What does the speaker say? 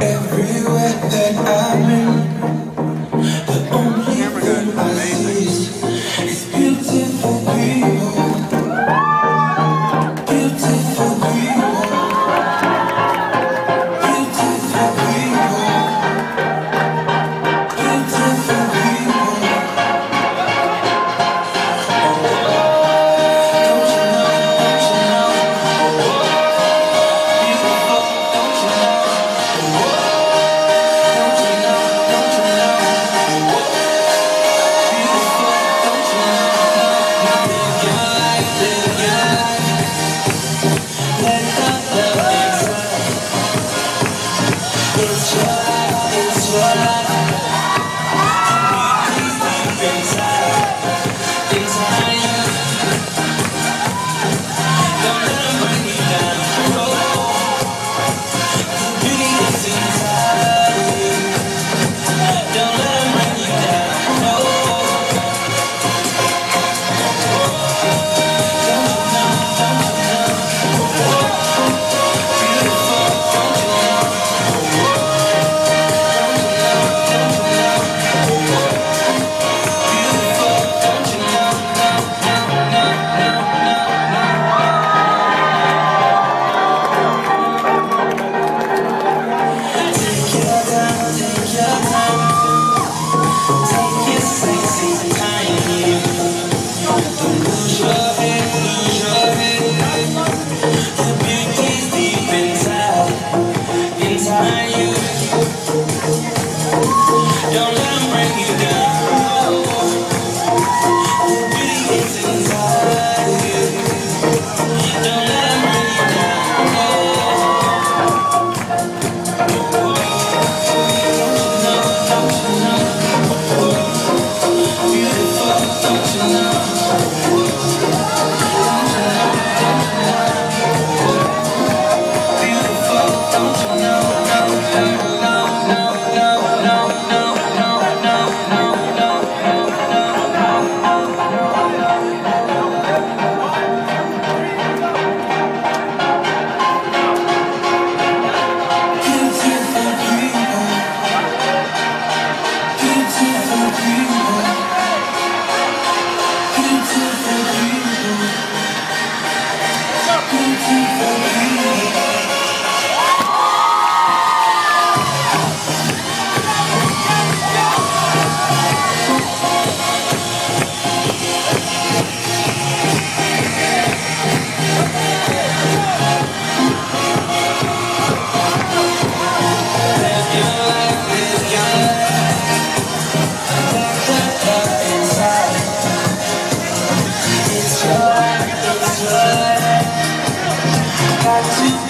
Everywhere that I've It's your head. taxi